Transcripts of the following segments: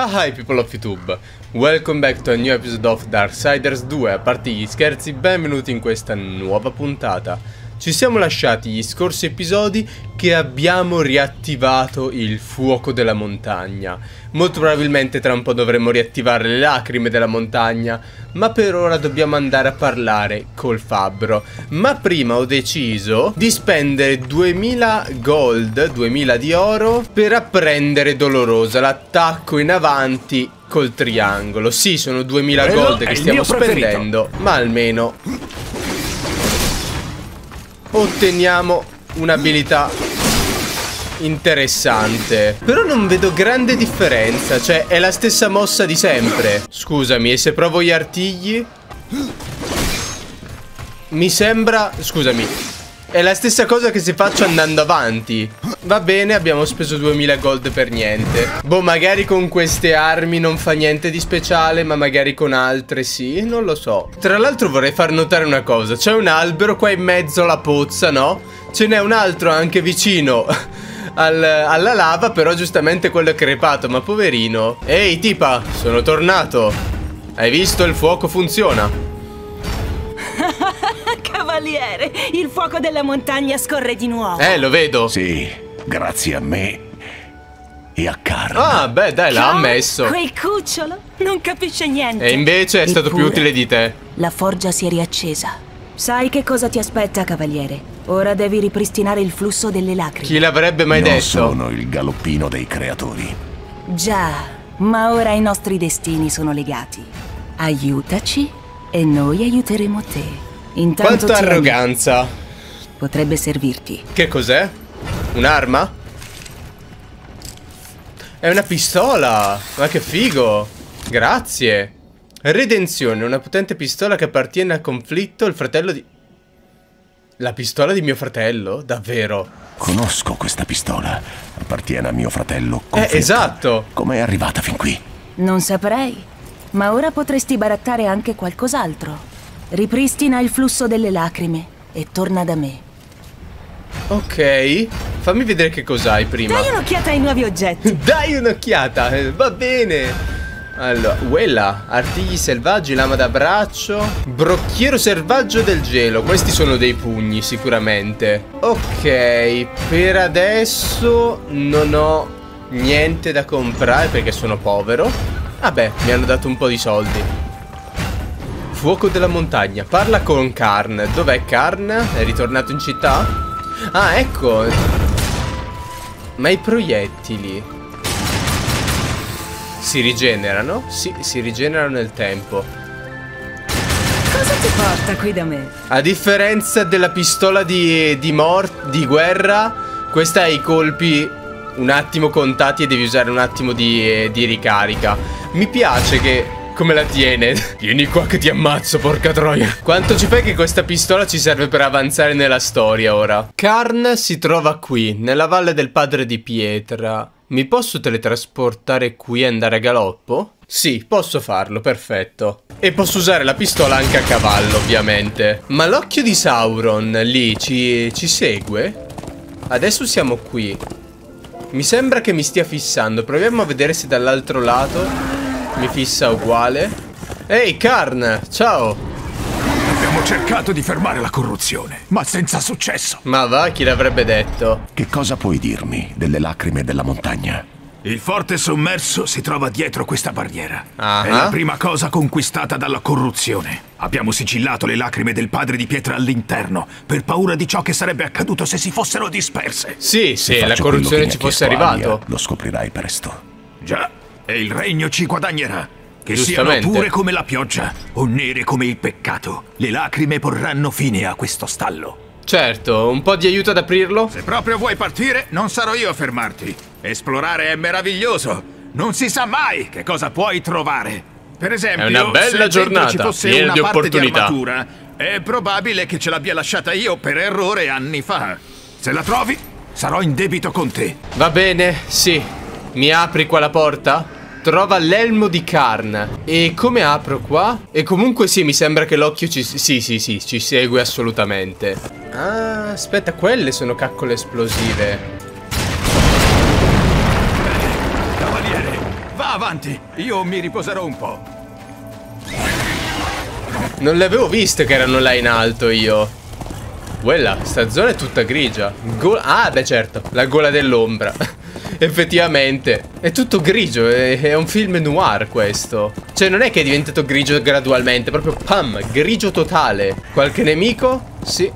Hi people of YouTube, welcome back to a new episode of Darksiders 2 A parte gli scherzi, benvenuti in questa nuova puntata Ci siamo lasciati gli scorsi episodi che abbiamo riattivato il fuoco della montagna. Molto probabilmente tra un po' dovremo riattivare le lacrime della montagna Ma per ora dobbiamo andare a parlare col fabbro. Ma prima ho deciso di spendere 2000 gold, 2000 di oro Per apprendere Dolorosa, l'attacco in avanti col triangolo. Sì, sono 2000 Quello gold che stiamo spendendo Ma almeno otteniamo un'abilità interessante. Però non vedo grande differenza Cioè è la stessa mossa di sempre. Scusami e se provo gli artigli? Mi sembra Scusami È la stessa cosa che se faccio andando avanti. Va bene abbiamo speso 2000 gold per niente. Boh magari con queste armi non fa niente di speciale Ma magari con altre sì Non lo so. Tra l'altro vorrei far notare una cosa. C'è un albero qua in mezzo alla pozza no? Ce n'è un altro anche vicino al- alla lava Però giustamente quello è crepato Ma poverino. Ehi tipa sono tornato. Hai visto? Il fuoco funziona Cavaliere, il fuoco della montagna scorre di nuovo. Eh lo vedo Sì, grazie a me e a Carl. Ah beh dai l'ha ammesso Quel cucciolo non capisce niente. E invece è stato più Eppure, utile di te La forgia si è riaccesa. Sai che cosa ti aspetta, cavaliere? Ora devi ripristinare il flusso delle lacrime. Chi l'avrebbe mai non detto? sono il galoppino dei creatori. Già, ma ora i nostri destini sono legati. Aiutaci e noi aiuteremo te. Intanto Quanta arroganza Potrebbe servirti. Che cos'è? Un'arma? È una pistola Ma che figo Grazie Redenzione Una potente pistola che appartiene al conflitto Il fratello di... La pistola di mio fratello? Davvero? Conosco questa pistola. Appartiene a mio fratello. Eh, Conflitto. esatto Come è arrivata fin qui? Non saprei, ma ora potresti barattare anche qualcos'altro. Ripristina il flusso delle lacrime e torna da me. Ok Fammi vedere che cos'hai prima Dai un'occhiata ai nuovi oggetti. Dai un'occhiata, eh, va bene. Allora, quella, artigli selvaggi, lama da braccio, brocchiero selvaggio del gelo. Questi sono dei pugni, sicuramente. Ok, per adesso non ho niente da comprare perché sono povero. Vabbè, mi hanno dato un po' di soldi. Fuoco della montagna, parla con Karn. Dov'è Karn? È ritornato in città? Ah, ecco. Ma i proiettili si rigenerano? Sì, si rigenerano nel tempo. Cosa ti porta qui da me? A differenza della pistola di, di di guerra, questa ha i colpi un attimo contati e devi usare un attimo di, di ricarica. Mi piace che... Come la tiene? Vieni qua che ti ammazzo, porca troia. Quanto ci fai che questa pistola ci serve per avanzare nella storia ora? Karn si trova qui, nella valle del padre di Pietra. Mi posso teletrasportare qui e andare a galoppo? Sì, posso farlo, perfetto. E posso usare la pistola anche a cavallo, ovviamente. Ma l'occhio di Sauron lì ci, ci segue? Adesso siamo qui. Mi sembra che mi stia fissando. Proviamo a vedere se dall'altro lato mi fissa uguale. Ehi, Karn, ciao. Abbiamo cercato di fermare la corruzione, ma senza successo. Ma va, chi l'avrebbe detto? Che cosa puoi dirmi delle lacrime della montagna? Il forte sommerso si trova dietro questa barriera. Ah. È la prima cosa conquistata dalla corruzione. Abbiamo sigillato le lacrime del padre di pietra all'interno, per paura di ciò che sarebbe accaduto se si fossero disperse. Sì, se la corruzione ci fosse arrivato. Alia, lo scoprirai presto. Già, e il regno ci guadagnerà. Che siano pure come la pioggia o nere come il peccato. Le lacrime porranno fine a questo stallo. Certo, un po' di aiuto ad aprirlo? Se proprio vuoi partire, non sarò io a fermarti. Esplorare è meraviglioso. Non si sa mai che cosa puoi trovare. Per esempio, È una bella giornata, ci fosse piena una di parte opportunità. di armatura, è probabile che ce l'abbia lasciata io per errore anni fa. Se la trovi, sarò in debito con te. Va bene, sì. Mi apri qua la porta? Trova l'elmo di Karn. E come apro qua? E comunque sì, mi sembra che l'occhio ci... Sì, sì, sì, ci segue assolutamente. Ah, aspetta, quelle sono caccole esplosive. Cavaliere, va Avanti, io mi riposerò un po'. Non le avevo viste che erano là in alto io. Quella, sta zona è tutta grigia. Go ah, beh certo, la gola dell'ombra. Effettivamente, è tutto grigio, è, è, un film noir questo. Cioè non è che è diventato grigio gradualmente, proprio pam, grigio totale. Qualche nemico? Sì.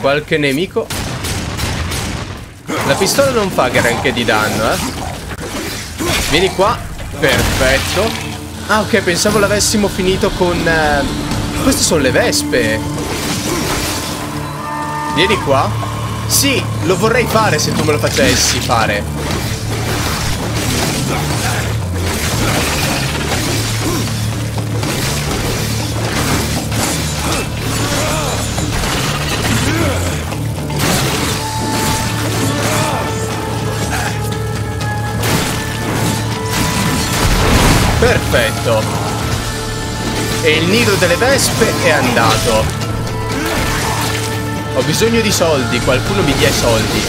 Qualche nemico? La pistola non fa granché di danno, eh. Vieni qua. Perfetto. Ah, ok, pensavo l'avessimo finito con... Eh... Queste sono le vespe. Vieni qua. Sì, lo vorrei fare se tu me lo facessi fare. Perfetto. E il nido delle vespe è andato. Ho bisogno di soldi, qualcuno mi dia i soldi.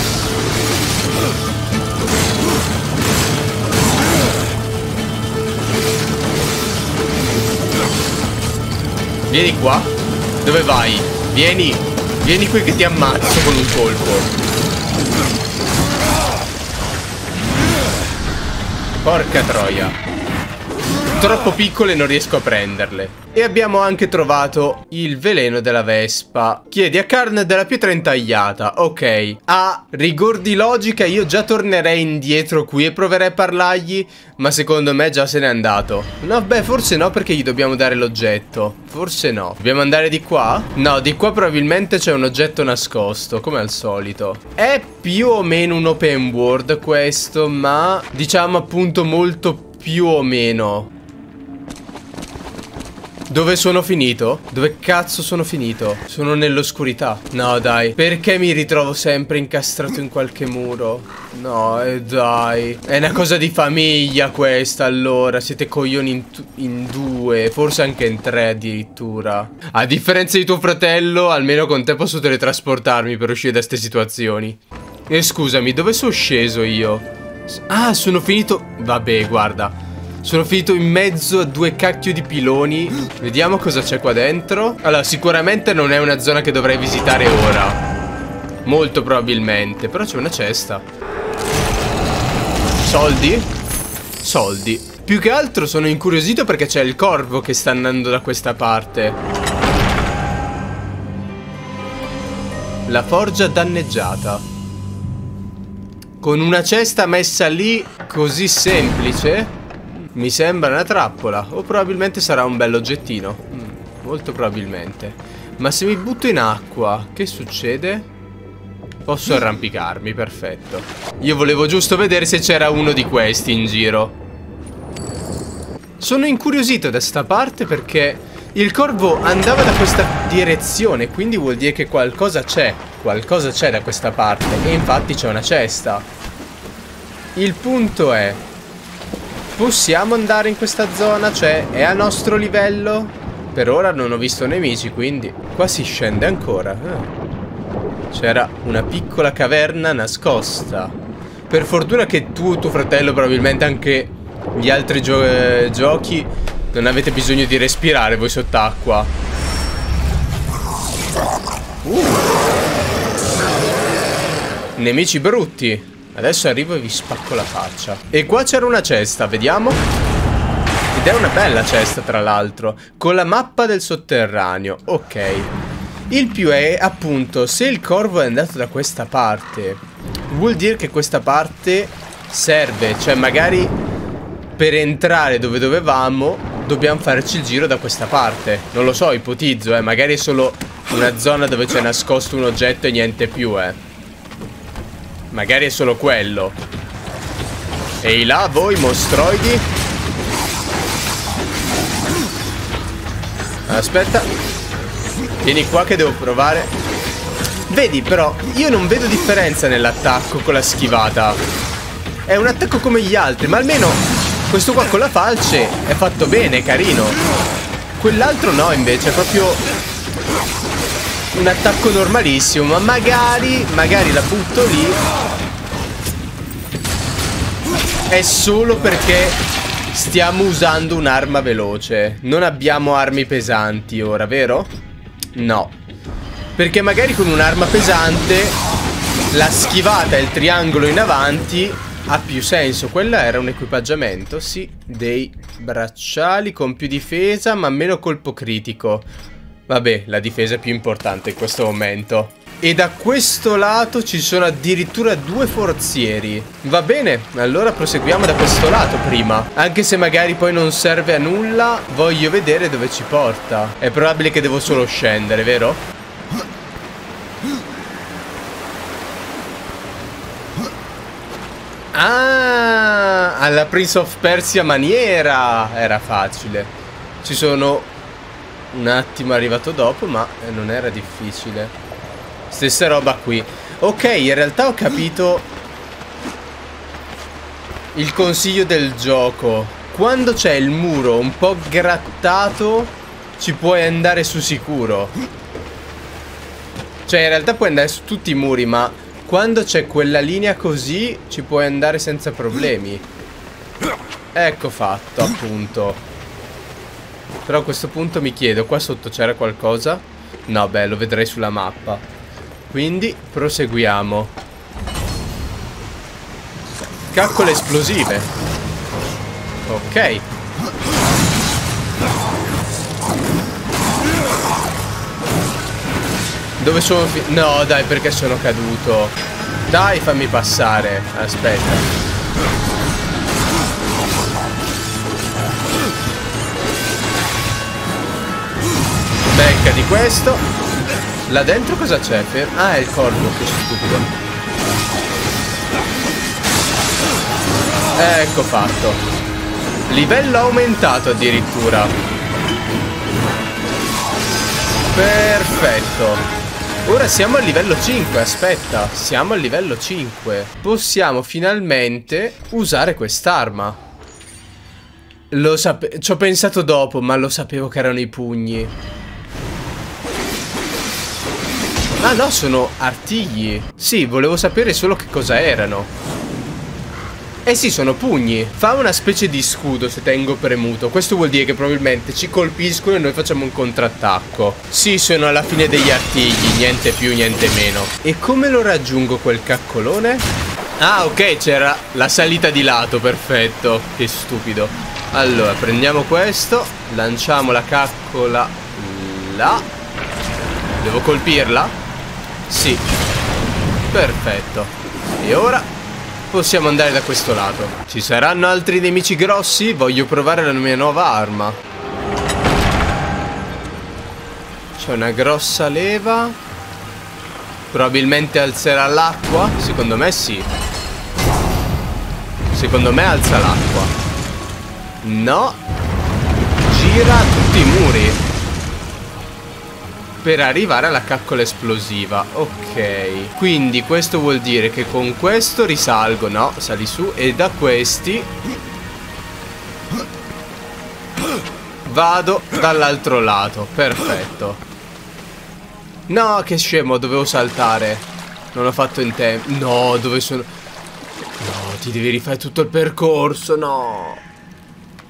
Vieni qua. Dove vai? Vieni. Vieni qui che ti ammazzo con un colpo. Porca troia troppo piccole non riesco a prenderle. E abbiamo anche trovato il veleno della Vespa. Chiedi a Karn della pietra intagliata. Ok. A rigor di logica io già tornerei indietro qui e proverei a parlargli. Ma secondo me già se n'è andato. No, beh, forse no perché gli dobbiamo dare l'oggetto. Forse no. Dobbiamo andare di qua? No, di qua probabilmente c'è un oggetto nascosto, come al solito. È più o meno un open world questo, ma diciamo appunto molto più o meno dove sono finito? Dove cazzo sono finito? Sono nell'oscurità. No, dai. Perché mi ritrovo sempre incastrato in qualche muro? No, eh, dai. È una cosa di famiglia questa, allora. Siete coglioni in, in due. Forse anche in tre addirittura. A differenza di tuo fratello, almeno con te posso teletrasportarmi per uscire da queste situazioni. E scusami, dove sono sceso io? Ah, sono finito... Vabbè, guarda. Sono finito in mezzo a due cacchio di piloni. Vediamo cosa c'è qua dentro. Allora sicuramente non è una zona che dovrei visitare ora. Molto probabilmente Però c'è una cesta. Soldi? Soldi. Più che altro sono incuriosito perché c'è il corvo che sta andando da questa parte. La forgia danneggiata. Con una cesta messa lì così semplice mi sembra una trappola O probabilmente sarà un bell'oggettino mm, Molto probabilmente. Ma se mi butto in acqua Che succede? Posso arrampicarmi, perfetto. Io volevo giusto vedere se c'era uno di questi in giro. Sono incuriosito da sta parte perché il corvo andava da questa direzione Quindi vuol dire che qualcosa c'è Qualcosa c'è da questa parte E infatti c'è una cesta. Il punto è Possiamo andare in questa zona? Cioè, è a nostro livello? Per ora non ho visto nemici, quindi... Qua si scende ancora. Ah. C'era una piccola caverna nascosta. Per fortuna che tu, tuo fratello, probabilmente anche gli altri gio giochi... Non avete bisogno di respirare voi sott'acqua. Uh. Nemici brutti. Adesso arrivo e vi spacco la faccia. E qua c'era una cesta, vediamo. Ed è una bella cesta, tra l'altro. Con la mappa del sotterraneo. Ok. Il più è, appunto, se il corvo è andato da questa parte, vuol dire che questa parte serve. Cioè, magari per entrare dove dovevamo, dobbiamo farci il giro da questa parte. Non lo so, ipotizzo, eh. Magari è solo una zona dove c'è nascosto un oggetto e niente più, eh. Magari è solo quello. Ehi là, voi mostroidi. Aspetta. Vieni qua che devo provare. Vedi però, io non vedo differenza nell'attacco con la schivata. È un attacco come gli altri, ma almeno questo qua con la falce è fatto bene, carino. Quell'altro no, invece, è proprio un attacco normalissimo Ma magari, magari la butto lì è solo perché stiamo usando un'arma veloce. Non abbiamo armi pesanti ora, vero? No. Perché magari con un'arma pesante la schivata e il triangolo in avanti ha più senso. Quella era un equipaggiamento, sì, dei bracciali con più difesa ma meno colpo critico. Vabbè, la difesa è più importante in questo momento. E da questo lato ci sono addirittura due forzieri. Va bene, allora proseguiamo da questo lato prima. Anche se magari poi non serve a nulla, voglio vedere dove ci porta. È probabile che devo solo scendere, vero? Ah, alla Prince of Persia maniera. Era facile. Ci sono un attimo arrivato dopo, ma non era difficile. Stessa roba qui. Ok, in realtà ho capito il consiglio del gioco. Quando c'è il muro un po' grattato, ci puoi andare su sicuro. Cioè, in realtà puoi andare su tutti i muri, ma quando c'è quella linea così, ci puoi andare senza problemi. Ecco fatto, appunto. Però a questo punto mi chiedo, qua sotto c'era qualcosa? No, beh, lo vedrei sulla mappa. Quindi, proseguiamo. Caccole esplosive. Ok. Dove sono No, dai, perché sono caduto? Dai, fammi passare. Aspetta. Becca di questo. Là dentro cosa c'è? Ah, è il corpo, che stupido. Ecco fatto. Livello aumentato addirittura. Perfetto. Ora siamo al livello 5, aspetta, siamo al livello 5. Possiamo finalmente usare quest'arma. Lo sapevo, ci ho pensato dopo, ma lo sapevo che erano i pugni. Ah no, sono artigli. Sì, volevo sapere solo che cosa erano. Eh sì, sono pugni. Fa una specie di scudo se tengo premuto. Questo vuol dire che probabilmente ci colpiscono e noi facciamo un contrattacco. Sì, sono alla fine degli artigli, niente più, niente meno. E come lo raggiungo quel caccolone? Ah, ok, c'era la salita di lato, perfetto. Che stupido. Allora, prendiamo questo, lanciamo la caccola là. Devo colpirla? Sì. Perfetto. E ora possiamo andare da questo lato. Ci saranno altri nemici grossi? Voglio provare la mia nuova arma. C'è una grossa leva. Probabilmente alzerà l'acqua? Secondo me sì. Secondo me alza l'acqua. No. Gira tutti i muri per arrivare alla caccola esplosiva Ok. Quindi questo vuol dire che con questo risalgo No, sali su E da questi Vado dall'altro lato Perfetto. No, che scemo, dovevo saltare. Non ho fatto in tempo No, dove sono? No, ti devi rifare tutto il percorso No.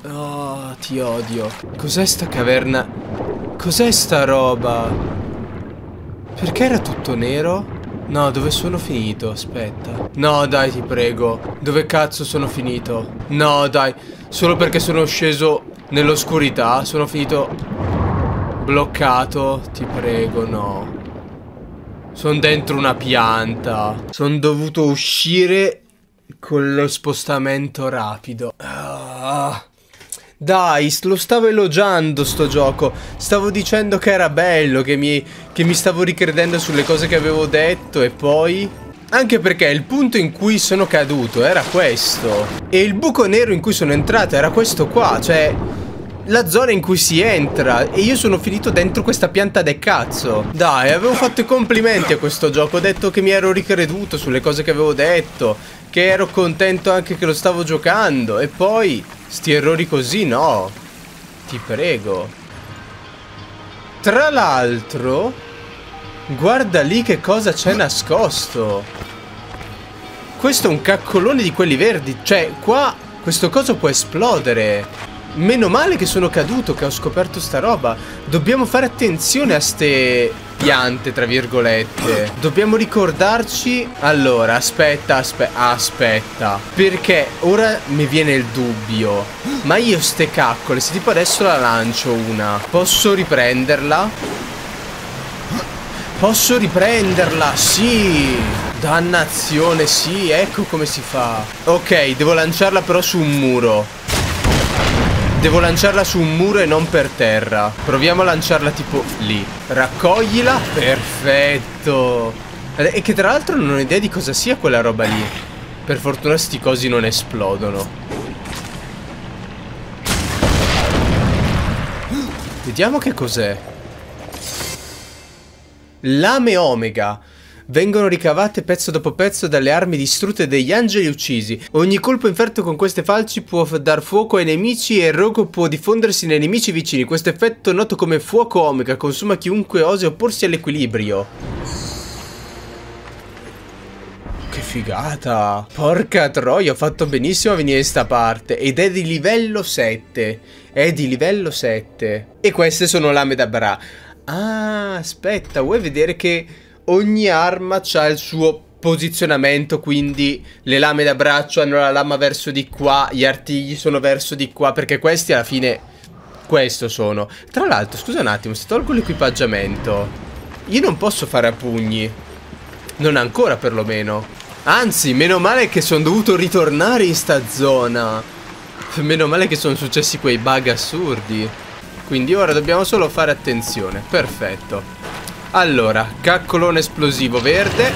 Oh, ti odio. Cos'è sta caverna Cos'è sta roba? Perché era tutto nero? No, dove sono finito? Aspetta. No, dai, ti prego. Dove cazzo sono finito? No, dai. Solo perché sono sceso nell'oscurità. Sono finito bloccato. Ti prego, no. Sono dentro una pianta. Sono dovuto uscire con lo spostamento rapido. Ah. Dai, lo stavo elogiando sto gioco. Stavo dicendo che era bello, che mi, che mi stavo ricredendo sulle cose che avevo detto e poi... Anche perché il punto in cui sono caduto era questo. E il buco nero in cui sono entrato era questo qua, cioè... La zona in cui si entra E io sono finito dentro questa pianta de cazzo Dai, avevo fatto i complimenti a questo gioco Ho detto che mi ero ricreduto sulle cose che avevo detto Che ero contento anche che lo stavo giocando E poi Sti errori così no. Ti prego. Tra l'altro, guarda lì che cosa c'è nascosto. questo è un caccolone di quelli verdi. Cioè, qua questo coso può esplodere. Meno male che sono caduto, che ho scoperto sta roba. Dobbiamo fare attenzione a ste piante, tra virgolette. Dobbiamo ricordarci... Allora, aspetta, aspetta, aspetta. Perché ora mi viene il dubbio. Ma io ste caccole, se tipo adesso la lancio una, posso riprenderla? Posso riprenderla, sì! Dannazione, sì, ecco come si fa. Ok, devo lanciarla però su un muro. Devo lanciarla su un muro e non per terra. Proviamo a lanciarla tipo lì. Raccoglila. Perfetto. E che tra l'altro non ho idea di cosa sia quella roba lì. Per fortuna sti cosi non esplodono. Vediamo che cos'è. Lame Omega. Vengono ricavate pezzo dopo pezzo dalle armi distrutte degli angeli uccisi. Ogni colpo inferto con queste falci può dar fuoco ai nemici e il rogo può diffondersi nei nemici vicini. Questo effetto, noto come fuoco omega, consuma chiunque osi opporsi all'equilibrio. Che figata! Porca troia, ho fatto benissimo a venire in sta parte. Ed è di livello 7. È di livello 7. E queste sono lame da bra. Ah, aspetta, vuoi vedere che ogni arma ha il suo posizionamento, quindi le lame da braccio hanno la lama verso di qua, gli artigli sono verso di qua, perché questi alla fine questo sono. Tra l'altro, scusa un attimo, se tolgo l'equipaggiamento, io non posso fare a pugni. Non ancora perlomeno. Anzi, meno male che sono dovuto ritornare in sta zona. Meno male che sono successi quei bug assurdi. Quindi ora dobbiamo solo fare attenzione. Perfetto. Allora, caccolone esplosivo verde.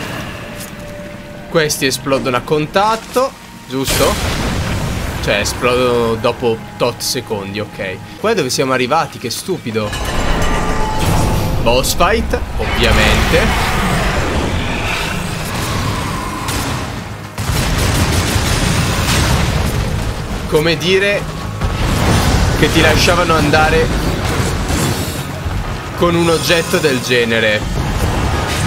Questi esplodono a contatto, giusto? Cioè, esplodono dopo tot secondi, ok. Qua dove siamo arrivati, che stupido. Boss fight, ovviamente. Come dire che ti lasciavano andare con un oggetto del genere.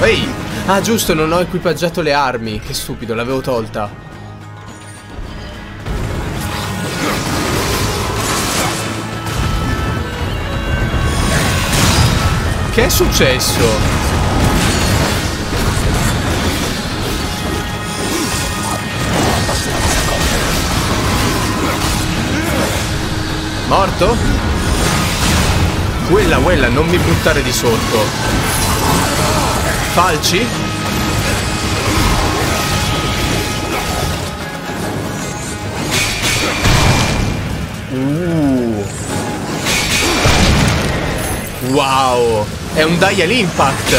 Ehi! Ah, giusto, non ho equipaggiato le armi. Che stupido, l'avevo tolta. Che è successo? Morto? Quella, quella, non mi buttare di sotto. Falci? Uh. Wow. È un Dial Impact.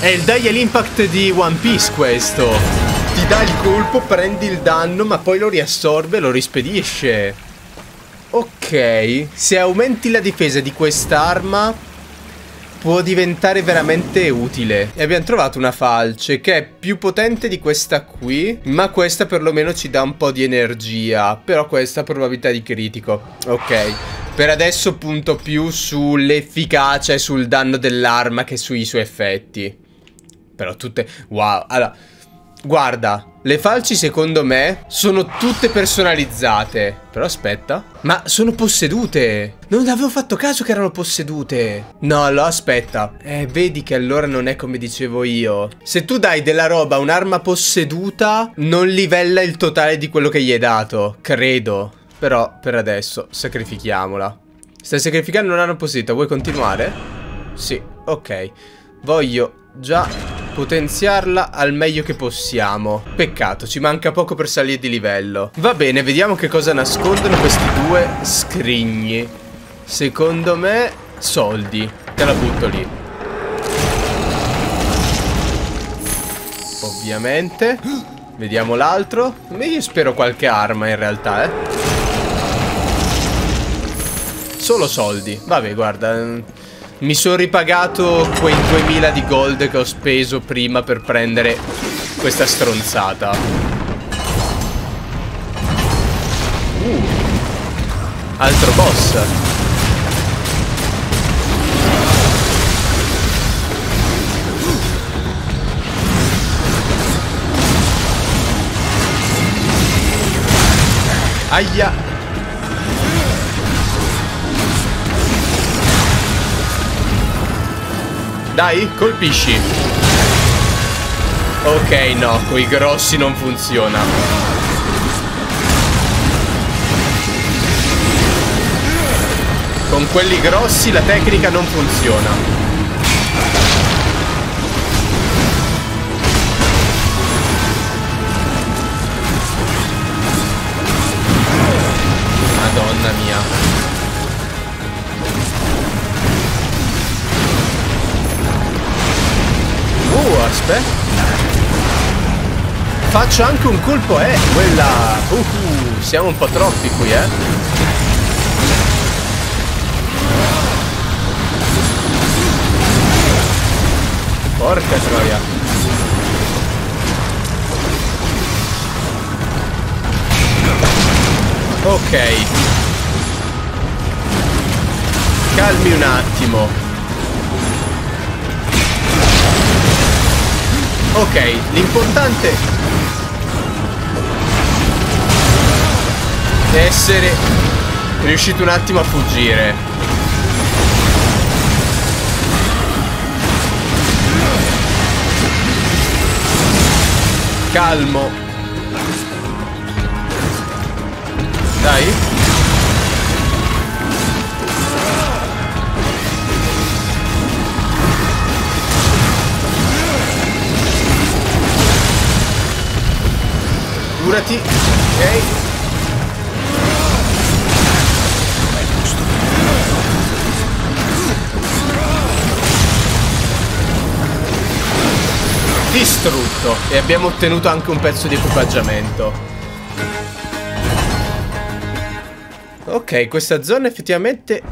È il Dial Impact di One Piece questo. Ti dà il colpo, prendi il danno, ma poi lo riassorbe e lo rispedisce. Ok, se aumenti la difesa di quest'arma può diventare veramente utile. E abbiamo trovato una falce che è più potente di questa qui, ma questa perlomeno ci dà un po' di energia. Però questa ha probabilità di critico. Ok, per adesso punto più sull'efficacia e sul danno dell'arma che sui suoi effetti. Però tutte... Wow, allora... Guarda, le falci secondo me sono tutte personalizzate. Però aspetta. Ma sono possedute. Non avevo fatto caso che erano possedute. No, allora aspetta. Eh, vedi che allora non è come dicevo io. Se tu dai della roba a un'arma posseduta, non livella il totale di quello che gli hai dato. Credo. Però, per adesso, sacrifichiamola. Stai sacrificando un'arma posseduta. Vuoi continuare? Sì, ok. Voglio già potenziarla al meglio che possiamo. Peccato, ci manca poco per salire di livello. Va bene, vediamo che cosa nascondono questi due scrigni. Secondo me, soldi. Te la butto lì. Ovviamente. Vediamo l'altro. Io spero qualche arma in realtà, eh. Solo soldi. Vabbè, guarda... Mi sono ripagato quei 2000 di gold che ho speso prima per prendere questa stronzata. Uh. Altro boss. Aia. Dai, colpisci. Ok, no, coi grossi non funziona. Con quelli grossi la tecnica non funziona. Aspetta. Faccio anche un colpo, eh, quella... Uh, uh, siamo un po' troppi qui, eh. Porca troia. Ok. Calmi un attimo. Ok, l'importante è essere riuscito un attimo a fuggire. Calmo. Dai. Curati. Ok. Distrutto. E abbiamo ottenuto anche un pezzo di equipaggiamento. Ok, questa zona effettivamente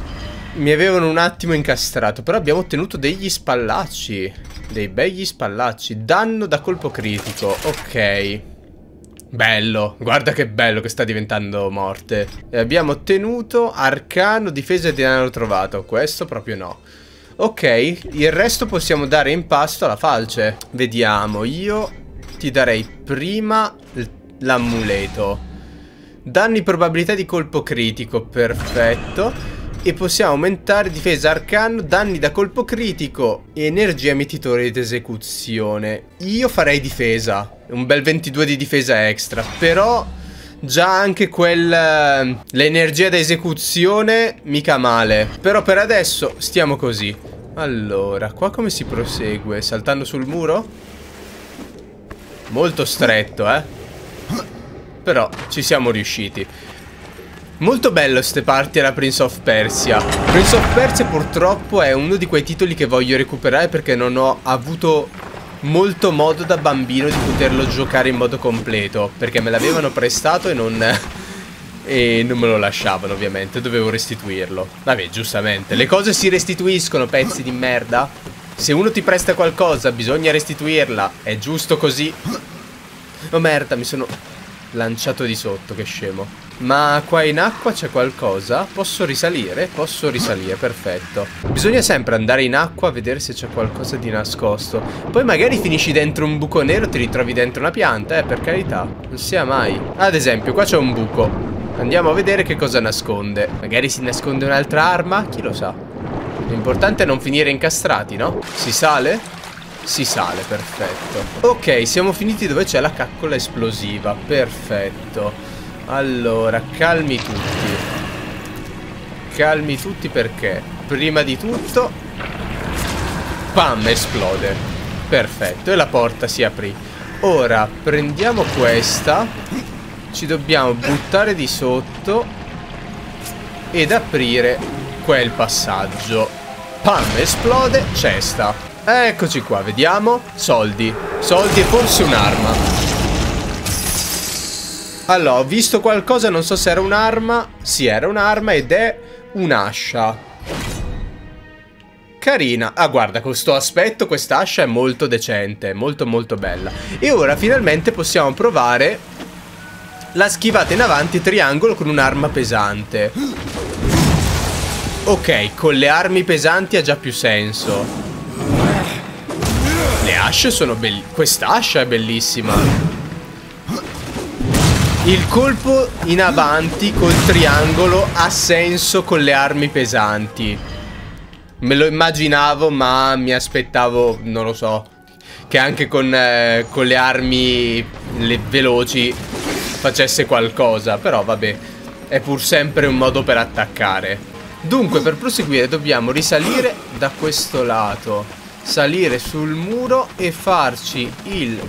mi avevano un attimo incastrato. Però abbiamo ottenuto degli spallacci. Dei begli spallacci. Danno da colpo critico. Ok. Bello, guarda che bello che sta diventando morte. E abbiamo ottenuto arcano, difesa e denaro trovato. Questo proprio no. Ok, il resto possiamo dare in pasto alla falce. Vediamo, io ti darei prima l'amuleto. Danni probabilità di colpo critico, perfetto. E possiamo aumentare difesa arcano, danni da colpo critico e energia emititore ed esecuzione. Io farei difesa, un bel 22 di difesa extra, però già anche quel... l'energia da esecuzione mica male. Però per adesso stiamo così. Allora, qua come si prosegue? Saltando sul muro? Molto stretto, eh? Però ci siamo riusciti. Molto bello ste parti alla Prince of Persia. Prince of Persia purtroppo è uno di quei titoli che voglio recuperare perché non ho avuto molto modo da bambino di poterlo giocare in modo completo. Perché me l'avevano prestato e non e non me lo lasciavano ovviamente, dovevo restituirlo. Vabbè, giustamente. Le cose si restituiscono, pezzi di merda. Se uno ti presta qualcosa, bisogna restituirla. È giusto così. Oh merda, mi sono lanciato di sotto, che scemo. Ma qua in acqua c'è qualcosa? Posso risalire? Posso risalire, perfetto. Bisogna sempre andare in acqua a vedere se c'è qualcosa di nascosto. Poi magari finisci dentro un buco nero e ti ritrovi dentro una pianta, eh, per carità. Non sia mai. Ad esempio, qua c'è un buco. Andiamo a vedere che cosa nasconde. Magari si nasconde un'altra arma? Chi lo sa. L'importante è non finire incastrati, no? Si sale? Si sale, perfetto. Ok, siamo finiti dove c'è la caccola esplosiva. Perfetto. Allora, calmi tutti. Calmi tutti perché prima di tutto... Pam, esplode. Perfetto, e la porta si aprì. Ora, prendiamo questa ci dobbiamo buttare di sotto ed aprire quel passaggio. Pam, esplode, cesta. Eccoci qua, vediamo. Soldi. Soldi e forse un'arma. Allora, ho visto qualcosa, non so se era un'arma. Sì, era un'arma ed è un'ascia. Carina. Ah, guarda, con questo aspetto quest'ascia è molto decente, molto molto bella. E ora finalmente possiamo provare la schivata in avanti triangolo con un'arma pesante. Ok, con le armi pesanti ha già più senso. Asce sono bellissime. Questa ascia è bellissima. Il colpo in avanti col triangolo ha senso con le armi pesanti. Me lo immaginavo, ma mi aspettavo, non lo so, che anche con, eh, con le armi le veloci facesse qualcosa. Però vabbè, è pur sempre un modo per attaccare. Dunque, per proseguire dobbiamo risalire da questo lato, salire sul muro e farci il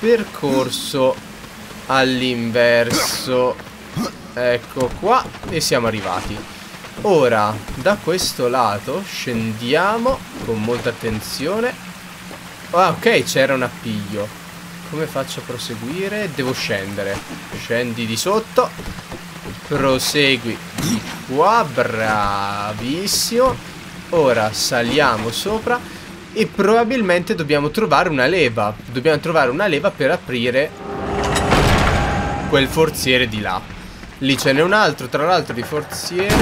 percorso all'inverso. Ecco qua E siamo arrivati. Ora da questo lato scendiamo Con molta attenzione. Ah ok c'era un appiglio. Come faccio a proseguire? Devo scendere. Scendi di sotto. Prosegui di qua. Bravissimo. Ora saliamo sopra E probabilmente dobbiamo trovare una leva Dobbiamo trovare una leva per aprire quel forziere di là. Lì ce n'è un altro, tra l'altro, di forziere.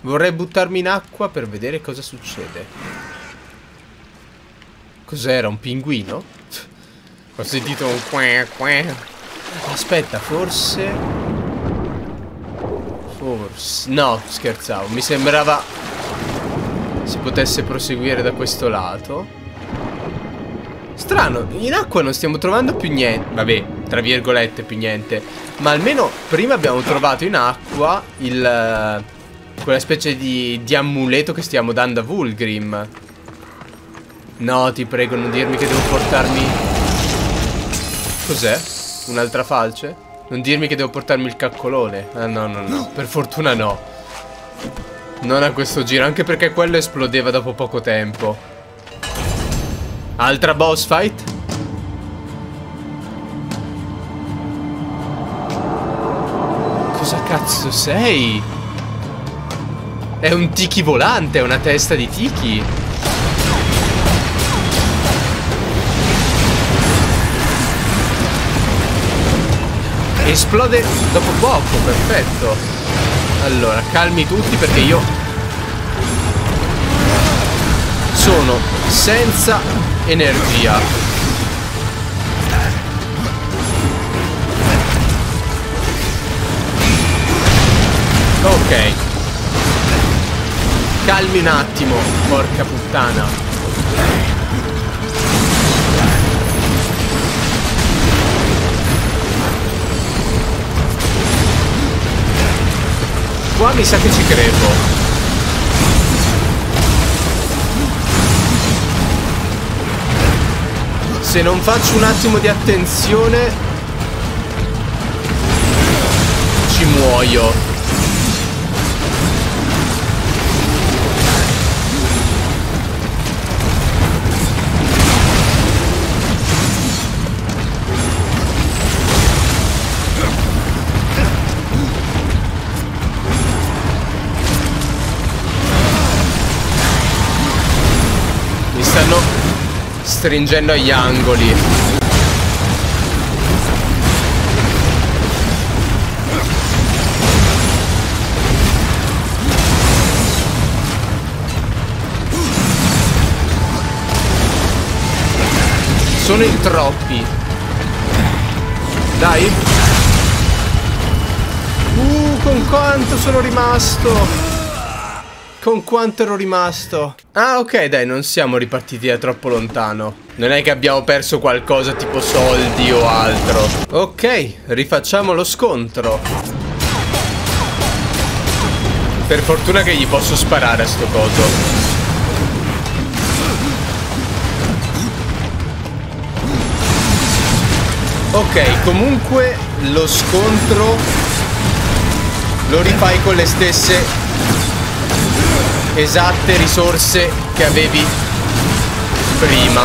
Vorrei buttarmi in acqua per vedere cosa succede. Cos'era? Un pinguino? Ho sentito un qua qua. Aspetta, forse... Forse... No, scherzavo. Mi sembrava si potesse proseguire da questo lato. Strano, in acqua non stiamo trovando più niente. Vabbè, tra virgolette più niente. Ma almeno prima abbiamo trovato in acqua il... Eh, quella specie di, di amuleto che stiamo dando a Vulgrim. No, ti prego, non dirmi che devo portarmi... Cos'è? Un'altra falce? Non dirmi che devo portarmi il caccolone. Ah, no, no, no. Per fortuna no. Non a questo giro, anche perché quello esplodeva dopo poco tempo. Altra boss fight? Cosa cazzo sei? È un tiki volante, è una testa di tiki. Esplode dopo poco, perfetto. Allora, calmi tutti perché io sono senza energia. Ok. Calmi un attimo, porca puttana. Qua mi sa che ci crepo. Se non faccio un attimo di attenzione Ci muoio stringendo agli angoli. Sono in troppi. Dai. Uh, con quanto sono rimasto. Con quanto ero rimasto? Ah, ok, dai, non siamo ripartiti da troppo lontano. Non è che abbiamo perso qualcosa tipo soldi o altro. Ok, rifacciamo lo scontro. Per fortuna che gli posso sparare a sto coso. Ok, comunque lo scontro lo rifai con le stesse esatte risorse che avevi prima.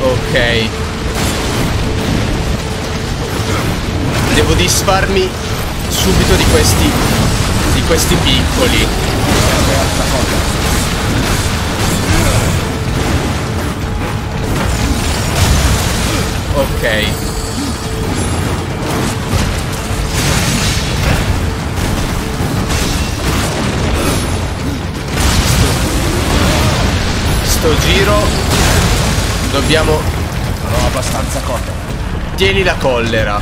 Ok. Devo disfarmi subito di questi di questi piccoli. Ok. Sto giro dobbiamo... Sono abbastanza cotta. Tieni la collera.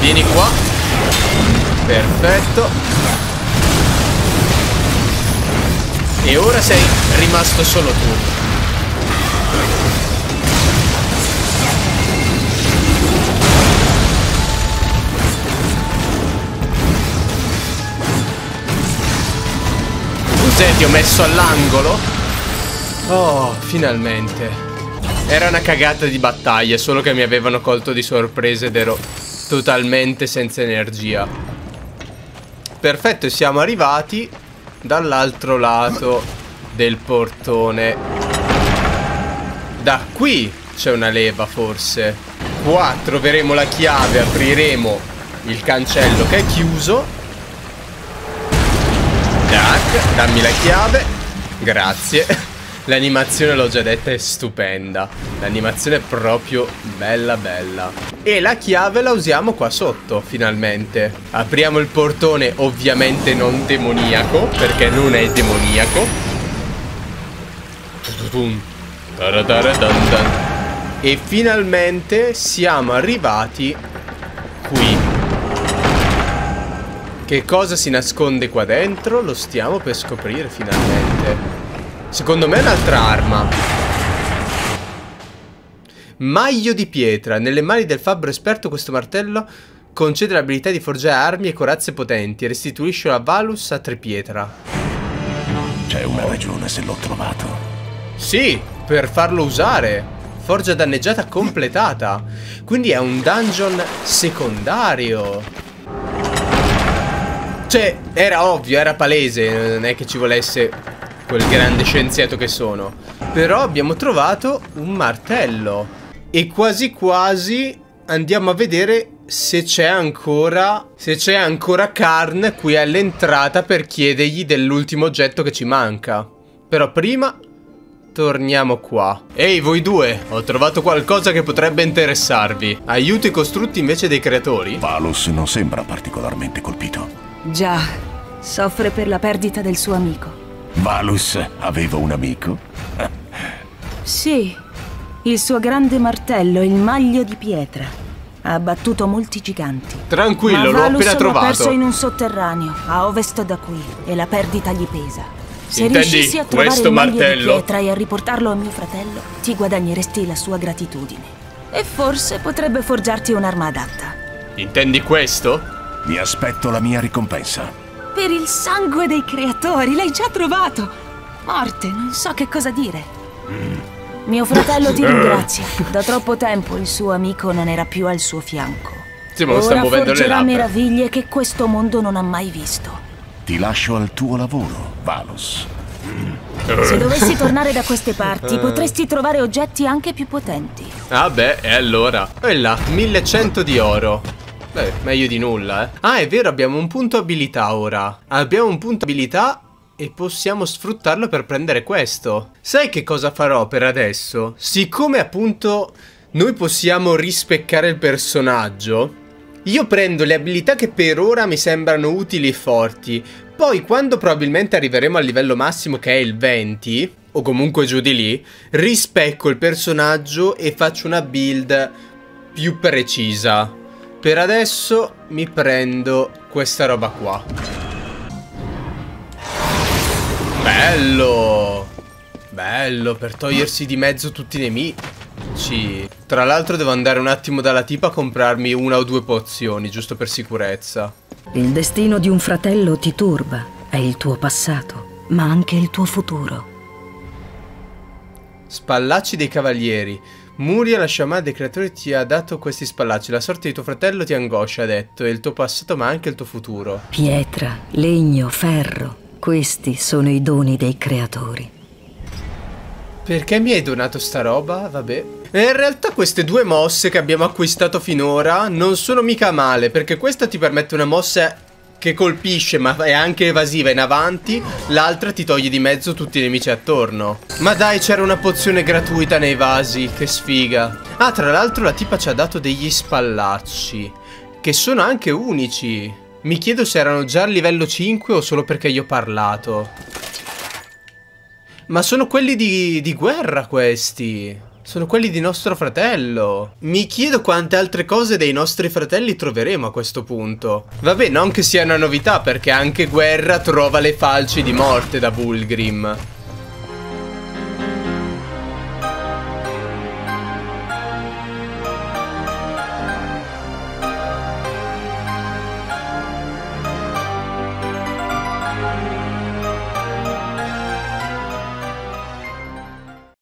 Vieni qua. Perfetto. E ora sei rimasto solo tu. Cos'è? Ti ho messo all'angolo? Oh, finalmente. Era una cagata di battaglia, solo che mi avevano colto di sorpresa ed ero totalmente senza energia. Perfetto, siamo arrivati dall'altro lato del portone. Da qui c'è una leva, forse. Qua troveremo la chiave, apriremo il cancello che è chiuso Tac, dammi la chiave. Grazie. L'animazione, l'ho già detta, è stupenda. L'animazione è proprio bella bella. E la chiave la usiamo qua sotto, finalmente. Apriamo il portone, ovviamente non demoniaco, perché non è demoniaco. E finalmente siamo arrivati qui. Che cosa si nasconde qua dentro? Lo stiamo per scoprire finalmente. Secondo me è un'altra arma. Maglio di pietra. Nelle mani del fabbro esperto questo martello concede l'abilità di forgiare armi e corazze potenti restituisce la Valus a Tripietra. C'è una ragione se l'ho trovato. Sì, per farlo usare. Forgia danneggiata completata. Quindi è un dungeon secondario. Cioè, era ovvio, era palese, non è che ci volesse quel grande scienziato che sono. Però abbiamo trovato un martello. E quasi quasi andiamo a vedere se c'è ancora se c'è ancora Karn qui all'entrata per chiedergli dell'ultimo oggetto che ci manca. Però prima torniamo qua. Ehi voi due, ho trovato qualcosa che potrebbe interessarvi. Aiuto i costrutti invece dei creatori? Valus non sembra particolarmente colpito. Già, soffre per la perdita del suo amico. Valus aveva un amico? sì, il suo grande martello, il maglio di pietra. Ha abbattuto molti giganti. Tranquillo, l'ho appena trovato. l'ho perso in un sotterraneo, a ovest da qui, e la perdita gli pesa. Se Intendi riuscissi a trovare il maglio martello? di pietra e a riportarlo a mio fratello, ti guadagneresti la sua gratitudine. E forse potrebbe forgiarti un'arma adatta. Intendi questo? Mi aspetto la mia ricompensa. Per il sangue dei creatori, l'hai già trovato! Morte, non so che cosa dire. Mio fratello ti ringrazia. Da troppo tempo il suo amico non era più al suo fianco. Sì, ma lo sta Ora muovendo le forgerà labbra. meraviglie che questo mondo non ha mai visto. Ti lascio al tuo lavoro, Valus. Se dovessi tornare da queste parti, potresti trovare oggetti anche più potenti. Ah beh, e allora? E là, 1100 di oro. Beh, meglio di nulla, eh. Ah, è vero, abbiamo un punto abilità ora. Abbiamo un punto abilità e possiamo sfruttarlo per prendere questo. Sai che cosa farò per adesso? Siccome appunto noi possiamo rispeccare il personaggio, io prendo le abilità che per ora mi sembrano utili e forti. Poi quando probabilmente arriveremo al livello massimo che è il 20, o comunque giù di lì, rispecco il personaggio e faccio una build più precisa. Per adesso mi prendo questa roba qua. Bello! Bello, per togliersi di mezzo tutti i nemici. Tra l'altro devo andare un attimo dalla tipa a comprarmi una o due pozioni, giusto per sicurezza. Il destino di un fratello ti turba, è il tuo passato, ma anche il tuo futuro. Spallacci dei cavalieri. Muria, la sciamana dei creatori, ti ha dato questi spallacci. La sorte di tuo fratello ti angoscia, ha detto, e il tuo passato ma anche il tuo futuro. Pietra, legno, ferro, questi sono i doni dei creatori. Perché mi hai donato sta roba? Vabbè. E in realtà queste due mosse che abbiamo acquistato finora non sono mica male, perché questa ti permette una mossa che colpisce ma è anche evasiva in avanti, l'altra ti toglie di mezzo tutti i nemici attorno. Ma dai, c'era una pozione gratuita nei vasi, che sfiga. Ah, tra l'altro la tipa ci ha dato degli spallacci, che sono anche unici. Mi chiedo se erano già a livello 5 o solo perché io ho parlato. Ma sono quelli di, di guerra questi. Sono quelli di nostro fratello. Mi chiedo quante altre cose dei nostri fratelli troveremo a questo punto. Vabbè, non che sia una novità, perché anche Guerra trova le falci di morte da Bulgrim.